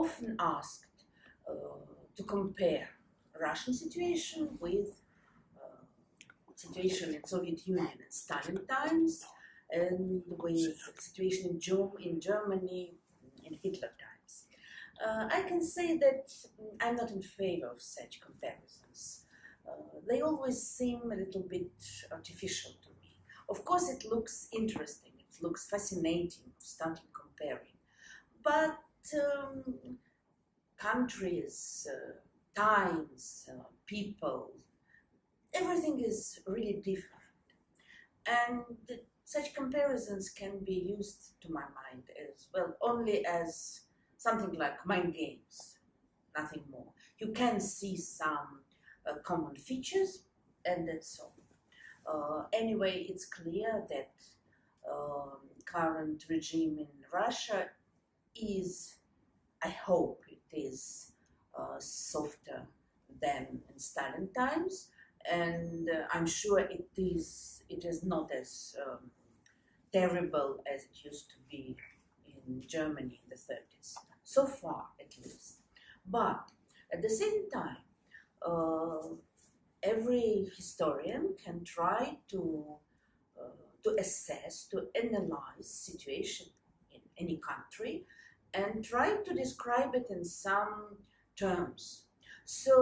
often asked uh, to compare Russian situation with uh, situation in Soviet Union in Stalin times and with situation in, Germ- in Germany in Hitler times. Uh, I can say that I'm not in favor of such comparisons. Uh, they always seem a little bit artificial to me. Of course, it looks interesting, it looks fascinating starting comparing, but um, countries, uh, times, uh, people, everything is really different. And such comparisons can be used, to my mind, as well, only as something like mind games, nothing more. You can see some uh, common features, and that's all. Uh, anyway, it's clear that um, current regime in Russia is, I hope it is, uh, softer than in Stalin times, and uh, I'm sure it is. It is not as um, terrible as it used to be in Germany in the 30s, so far at least. But at the same time, uh, every historian can try to uh, to assess, to analyze situation in any country, and try to describe it in some terms. So,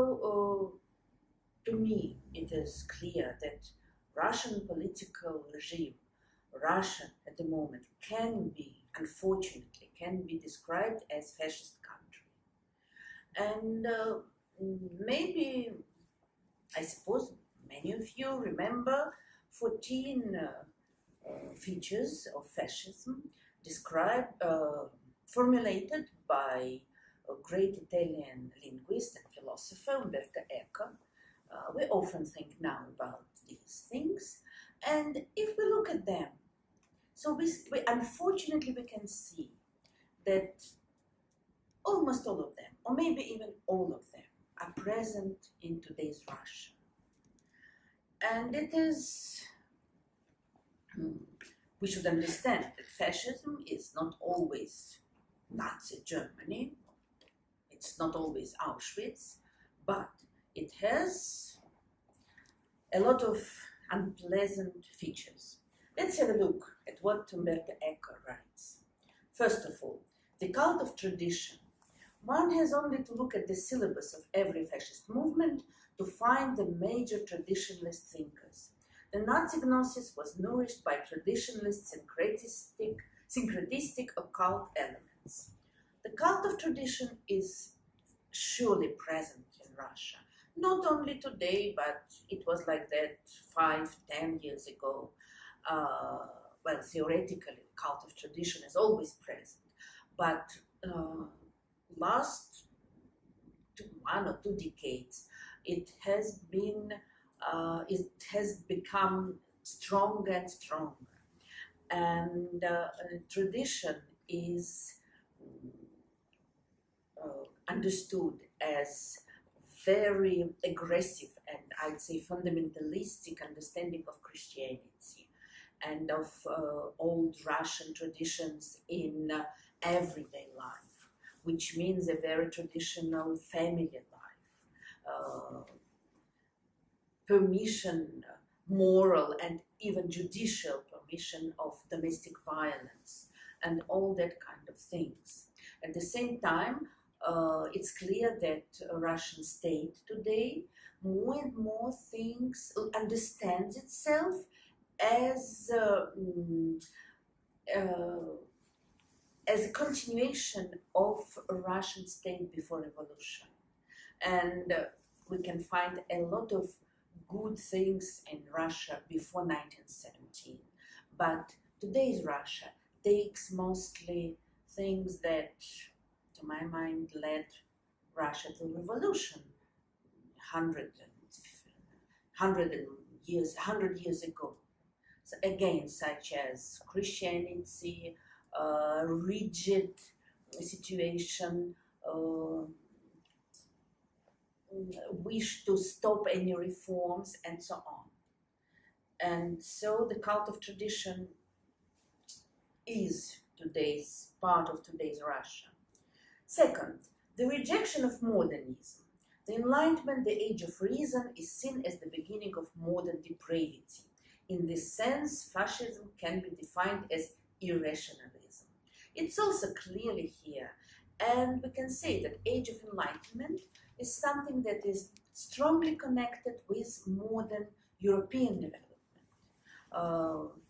uh, to me, it is clear that Russian political regime, Russia at the moment, can be, unfortunately, can be described as fascist country. And uh, maybe, I suppose, many of you remember 14 uh, features of fascism described, uh, formulated by a great Italian linguist and philosopher, Umberto Eco. Uh, we often think now about these things, and if we look at them, so we, we, unfortunately we can see that almost all of them, or maybe even all of them, are present in today's Russia. And it is, hmm, we should understand that fascism is not always Nazi Germany, it's not always Auschwitz, but it has a lot of unpleasant features. Let's have a look at what Umberto Eco writes. First of all, the cult of tradition. One has only to look at the syllabus of every fascist movement to find the major traditionalist thinkers. The Nazi gnosis was nourished by traditionalist syncretistic, syncretistic occult elements. The cult of tradition is surely present in Russia. Not only today, but it was like that five, ten years ago. Uh, well, theoretically, the cult of tradition is always present, but uh, last two, one or two decades, it has been, uh, it has become stronger and stronger, and uh, tradition is uh, understood as very aggressive and I'd say fundamentalistic understanding of Christianity and of uh, old Russian traditions in uh, everyday life, which means a very traditional family life, uh, permission, moral and even judicial permission of domestic violence and all that kind of things. At the same time, uh, it's clear that Russian state today more and more things understands itself as mm, uh, as a continuation of a Russian state before revolution, and uh, we can find a lot of good things in Russia before 1917, but today's Russia takes mostly things that to my mind, led Russia to revolution 100, 100 years, 100 years ago. So again, such as Christianity, uh, rigid situation, uh, wish to stop any reforms, and so on. And so the cult of tradition is today's part of today's Russia. Second, the rejection of modernism. The Enlightenment, the age of reason, is seen as the beginning of modern depravity. In this sense, fascism can be defined as irrationalism. It's also clearly here, and we can say that age of enlightenment is something that is strongly connected with modern European development. Uh,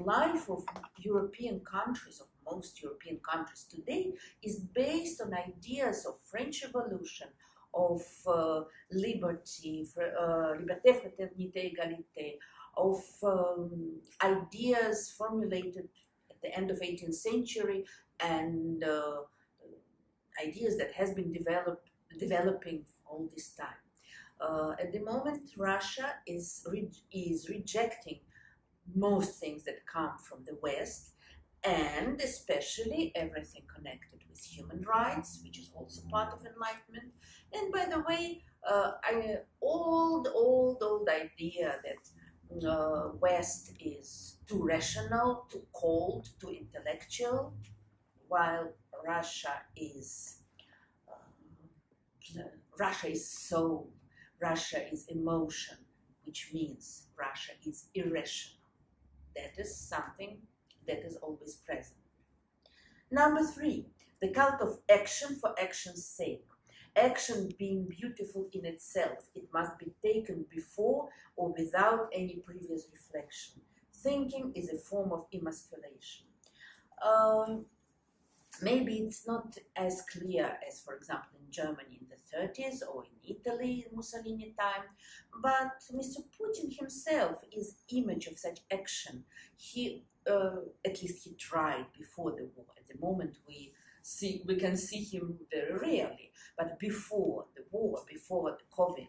life of European countries, of most European countries today, is based on ideas of French Revolution, of uh, liberty, uh, liberté, fraternité, égalité, of um, ideas formulated at the end of 18th century and uh, ideas that has been developed developing all this time. Uh, at the moment, Russia is re is rejecting most things that come from the West, and especially everything connected with human rights, which is also part of enlightenment. And by the way, uh, I, old, old, old idea that uh, West is too rational, too cold, too intellectual, while Russia is uh, Russia is soul, Russia is emotion, which means Russia is irrational. That is something that is always present. Number three, the cult of action for action's sake. Action being beautiful in itself, it must be taken before or without any previous reflection. Thinking is a form of emasculation. Um, maybe it's not as clear as, for example, Germany in the 30s or in Italy in Mussolini time, but Mr. Putin himself is image of such action. He, uh, at least he tried before the war. At the moment we see, we can see him very rarely, but before the war, before the COVID,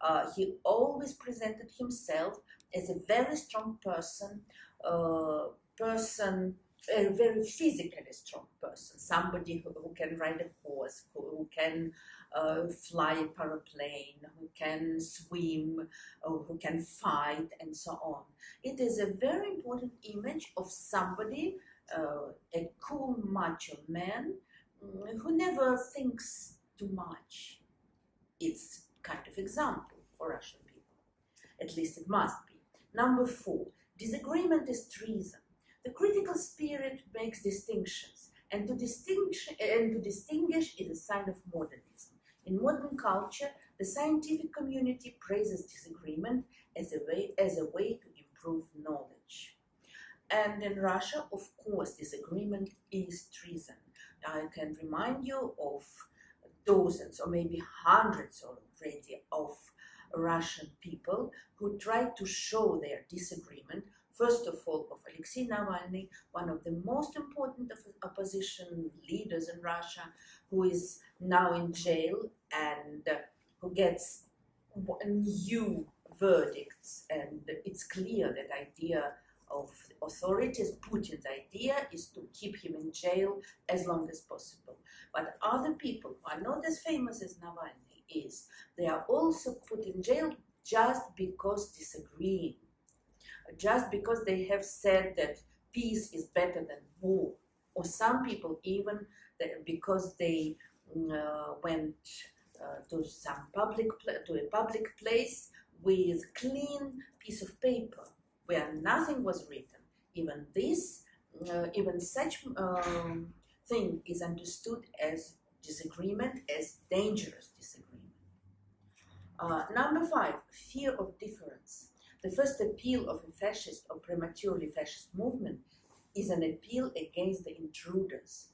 uh, he always presented himself as a very strong person, uh, person a very physically strong person, somebody who, who can ride a horse, who, who can uh, fly a paraplane, who can swim, who can fight, and so on. It is a very important image of somebody, uh, a cool macho man, mm, who never thinks too much. It's kind of example for Russian people. At least it must be. Number four, disagreement is treason. The critical spirit makes distinctions, and to distinguish, and to distinguish is a sign of modernism. In modern culture, the scientific community praises disagreement as a way, as a way to improve knowledge. And in Russia, of course, disagreement is treason. I can remind you of dozens or maybe hundreds already of Russian people who tried to show their disagreement first of all, of Alexei Navalny, one of the most important of opposition leaders in Russia, who is now in jail and uh, who gets new verdicts. And it's clear that idea of authorities, Putin's idea is to keep him in jail as long as possible. But other people who are not as famous as Navalny is, they are also put in jail just because disagreeing just because they have said that peace is better than war, or some people even because they mm, uh, went uh, to some public to a public place with clean piece of paper where nothing was written. Even this, uh, even such um, thing is understood as disagreement, as dangerous disagreement. Uh, number five, fear of difference. The first appeal of a fascist or prematurely fascist movement is an appeal against the intruders.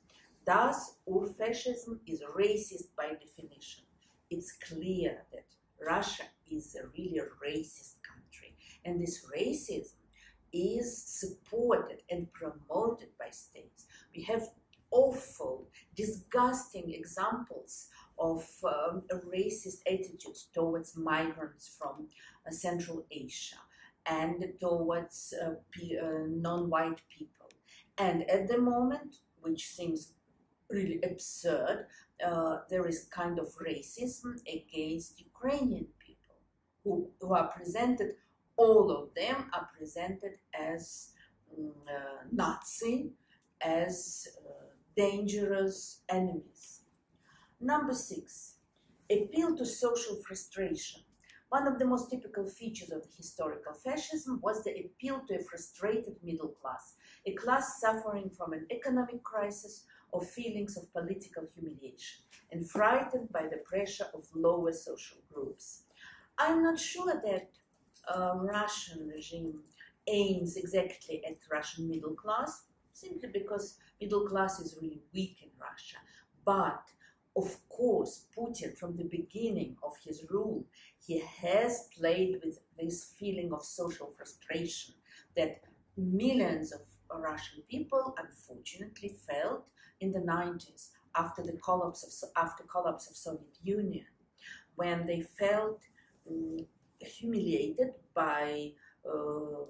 Thus, Ur-fascism is racist by definition. It's clear that Russia is a really racist country, and this racism is supported and promoted by states. We have awful, disgusting examples of um, racist attitudes towards migrants from Central Asia and towards uh, uh, non-white people. And at the moment, which seems really absurd, uh, there is kind of racism against Ukrainian people who, who are presented, all of them are presented as um, Nazi, as dangerous enemies. Number six, appeal to social frustration. One of the most typical features of historical fascism was the appeal to a frustrated middle class, a class suffering from an economic crisis or feelings of political humiliation and frightened by the pressure of lower social groups. I'm not sure that uh, Russian regime aims exactly at Russian middle class, simply because middle class is really weak in Russia. But of course, Putin, from the beginning of his rule, he has played with this feeling of social frustration that millions of Russian people unfortunately felt in the 90s after the collapse of after collapse of Soviet Union, when they felt um, humiliated by uh,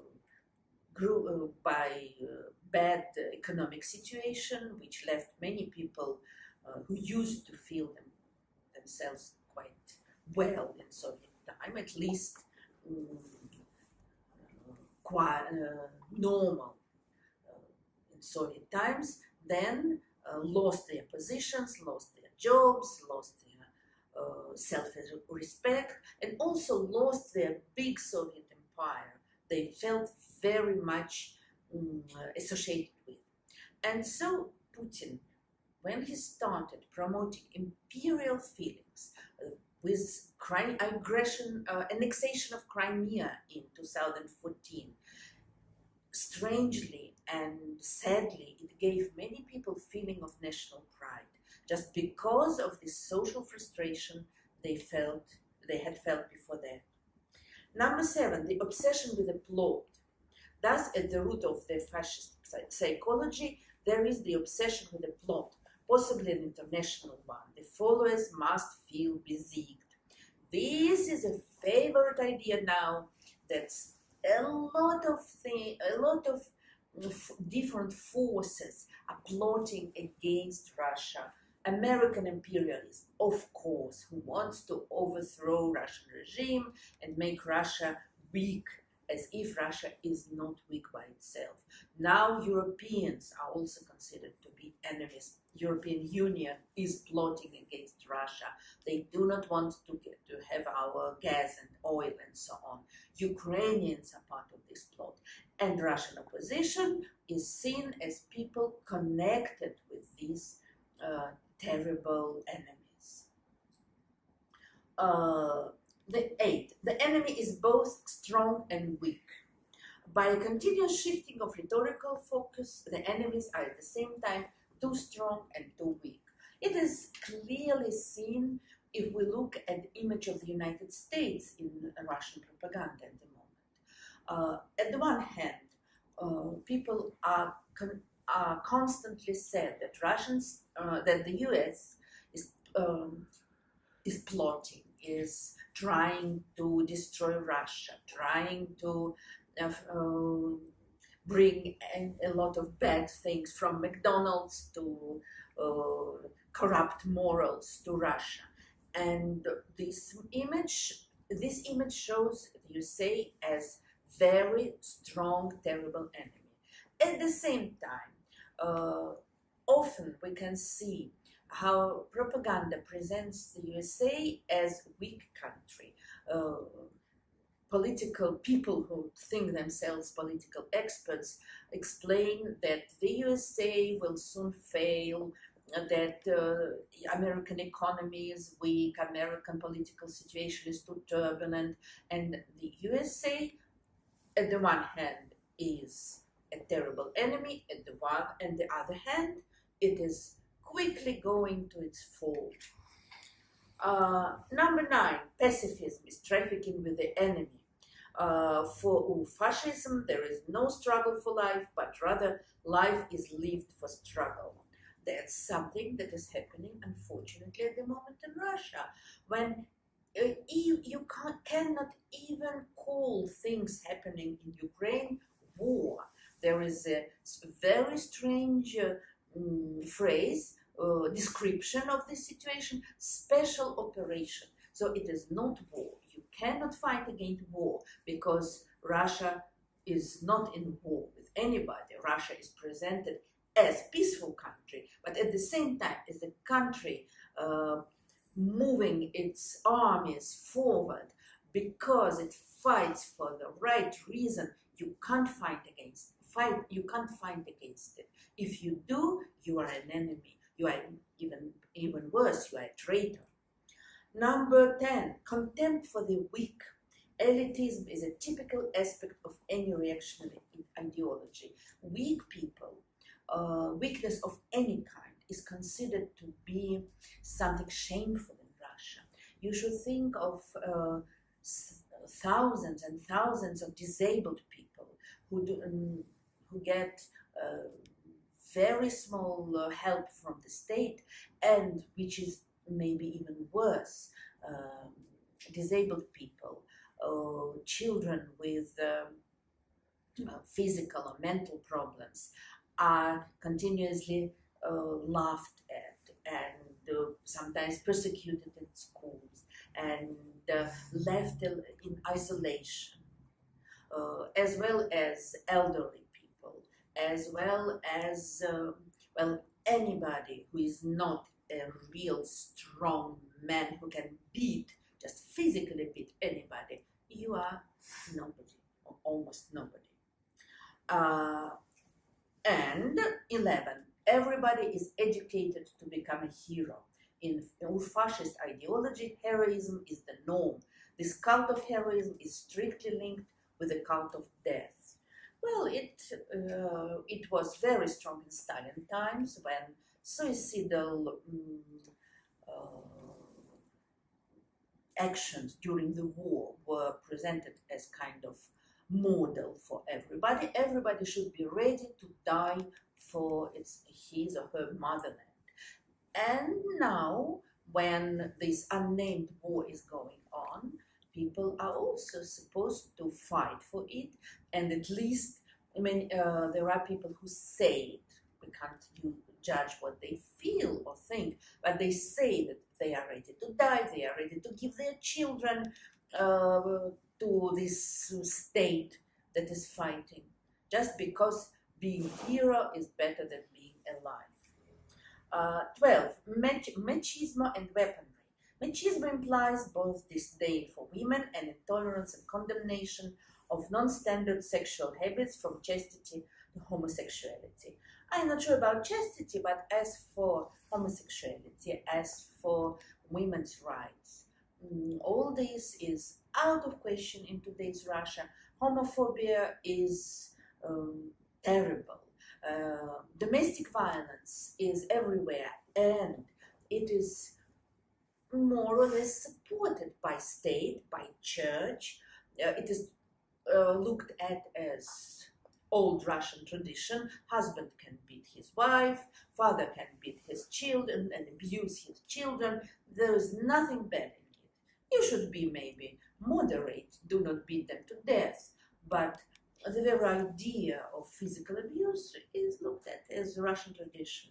grew, uh, by uh, bad economic situation, which left many people uh, who used to feel them, themselves quite well in Soviet time, at least um, quite normal in Soviet times, then lost their positions, lost their jobs, lost their uh, self-respect, and also lost their big Soviet empire. They felt very much um, associated with. And so Putin when he started promoting imperial feelings with aggression, uh, annexation of Crimea in 2014, strangely and sadly, it gave many people feeling of national pride, just because of the social frustration they felt they had felt before that. Number seven, the obsession with the plot. Thus, at the root of the fascist psychology, there is the obsession with the plot, possibly an international one. The followers must feel besieged. This is a favorite idea now that's a lot of thing, a lot of mm, different forces are plotting against Russia. American imperialism, of course, who wants to overthrow Russian regime and make Russia weak as if Russia is not weak by itself. Now Europeans are also considered to be enemies. European Union is plotting against Russia. They do not want to get to have our gas and oil and so on. Ukrainians are part of this plot. And Russian opposition is seen as people connected with these uh, terrible enemies. Uh, the eight, the enemy is both strong and weak. By a continuous shifting of rhetorical focus, the enemies are at the same time too strong and too weak. It is clearly seen if we look at the image of the United States in Russian propaganda at the moment. Uh, at the one hand, uh, people are, con- are constantly said that Russians, uh, that the U.S. is um, is plotting, is trying to destroy Russia, trying to uh, uh, bring a, a, lot of bad things from McDonald's to uh, corrupt morals to Russia. And this image, this image shows you say, as very strong, terrible enemy. At the same time, uh, often we can see how propaganda presents the USA as weak country. Uh, political people who think themselves political experts explain that the USA will soon fail, that uh, American economy is weak, American political situation is too turbulent, and the USA, at the one hand, is a terrible enemy, at the one and the other hand, it is quickly going to its fall. Uh, number nine, pacifism is trafficking with the enemy. Uh, for fascism, there is no struggle for life, but rather life is lived for struggle. That's something that is happening, unfortunately, at the moment in Russia, when uh, you, you cannot even call things happening in Ukraine war. There is a very strange mm, phrase uh, description of the situation, special operation. So it is not war. You cannot fight against war because Russia is not in war with anybody. Russia is presented as peaceful country, but at the same time as a country uh, moving its armies forward because it fights for the right reason, you can't fight against fight. You can't fight against it. If you do, you are an enemy. You are even even worse. You are a traitor. Number ten: contempt for the weak. Elitism is a typical aspect of any reactionary ideology. Weak people uh, weakness of any kind is considered to be something shameful in Russia. You should think of uh, thousands and thousands of disabled people who do, um, who get uh, very small uh, help from the state, and which is maybe even worse, um, disabled people, uh, children with um, uh, physical or mental problems are continuously uh, laughed at and uh, sometimes persecuted in schools and uh, left in isolation, uh, as well as elderly as well as um, well anybody who is not a real strong man who can beat, just physically beat anybody. You are nobody, or almost nobody. Uh, and 11. Everybody is educated to become a hero. In, in fascist ideology, heroism is the norm. This cult of heroism is strictly linked with the cult of death. Well, it, uh, it was very strong in Stalin times when suicidal um, uh, actions during the war were presented as kind of model for everybody. Everybody should be ready to die for its his or her motherland. And now, when this unnamed war is going on, people are also supposed to fight for it, and at least, I mean, uh, there are people who say it. We can't judge what they feel or think, but they say that they are ready to die, they are ready to give their children uh, to this state that is fighting, just because being hero is better than being alive. Uh, 12. machismo and weaponry. Machismo implies both disdain for women and intolerance and condemnation of non-standard sexual habits from chastity to homosexuality. I'm not sure about chastity, but as for homosexuality, as for women's rights, mm, all this is out of question in today's Russia. Homophobia is um, terrible. Uh, domestic violence is everywhere and it is more or less supported by state, by church. Uh, it is uh, looked at as old Russian tradition. Husband can beat his wife, father can beat his children and abuse his children. There is nothing bad in it. You should be maybe moderate, do not beat them to death. But the very idea of physical abuse is looked at as Russian tradition.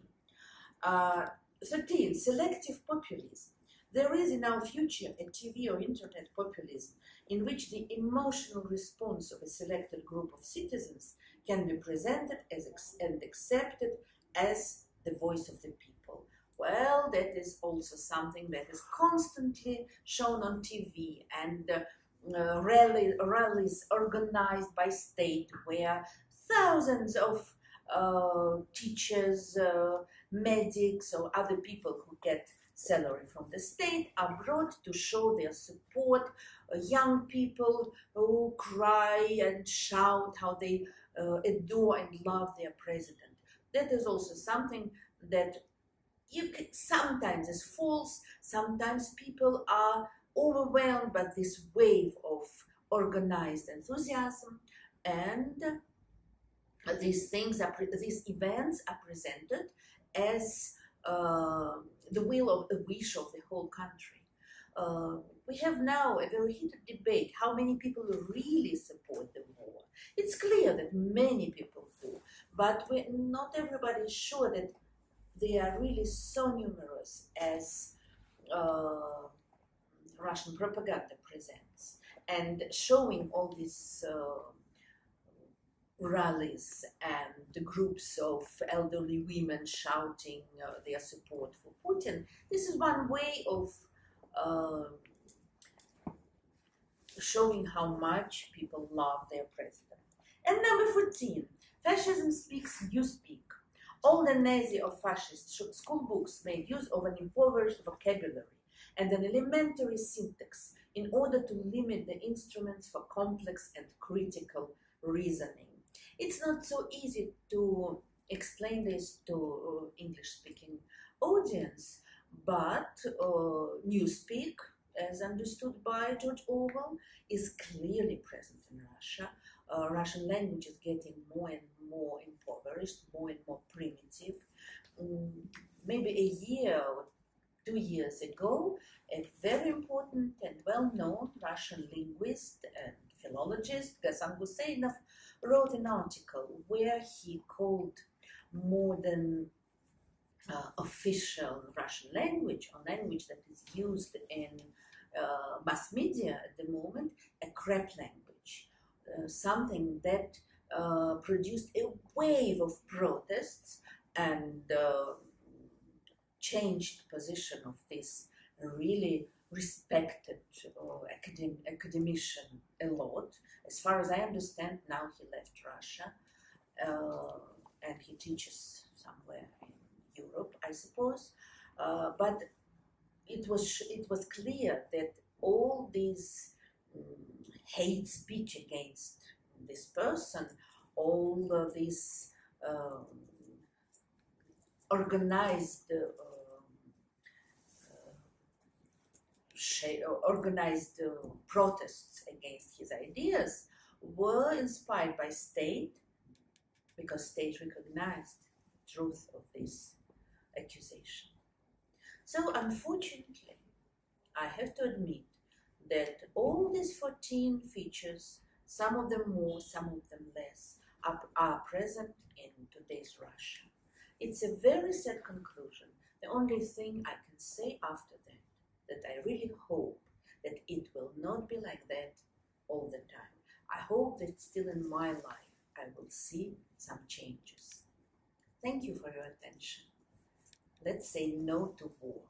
Uh, 13. Selective populism. There is in our future a TV or internet populism in which the emotional response of a selected group of citizens can be presented as and accepted as the voice of the people. Well, that is also something that is constantly shown on TV and uh, uh, rally, rallies organized by state where thousands of uh, teachers, uh, medics, or other people who get salary from the state are brought to show their support. Uh, young people who cry and shout how they uh, adore and love their president. That is also something that you can, sometimes is false. Sometimes people are overwhelmed by this wave of organized enthusiasm and these things are these events are presented as uh, the will of the wish of the whole country. Uh, we have now a very heated debate how many people really support the war. It's clear that many people do, but not everybody is sure that they are really so numerous as uh, Russian propaganda presents and showing all these uh, rallies and the groups of elderly women shouting uh, their support for Putin. This is one way of uh, showing how much people love their president. And number 14, fascism speaks Newspeak. All the Nazi or fascist school books made use of an impoverished vocabulary and an elementary syntax in order to limit the instruments for complex and critical reasoning. It's not so easy to explain this to uh, English-speaking audience, but uh, Newspeak, as understood by George Orwell, is clearly present in Russia. Uh, Russian language is getting more and more impoverished, more and more primitive. Um, maybe a year or two years ago, a very important and well-known Russian linguist and philologist, Ghassan Huseynov, wrote an article where he called modern uh, official Russian language, or language that is used in uh, mass media at the moment, a crap language, uh, something that uh, produced a wave of protests and uh, changed position of this really respected uh, academ academician. As far as I understand, now he left Russia uh, and he teaches somewhere in Europe, I suppose. Uh, but it was it was clear that all these um, hate speech against this person, all of this um, organized uh, organized uh, protests against his ideas were inspired by state because state recognized the truth of this accusation. So unfortunately, I have to admit that all these 14 features, some of them more, some of them less, are, are present in today's Russia. It's a very sad conclusion. The only thing I can say after that that I really hope that it will not be like that all the time. I hope that still in my life I will see some changes. Thank you for your attention. Let's say no to war.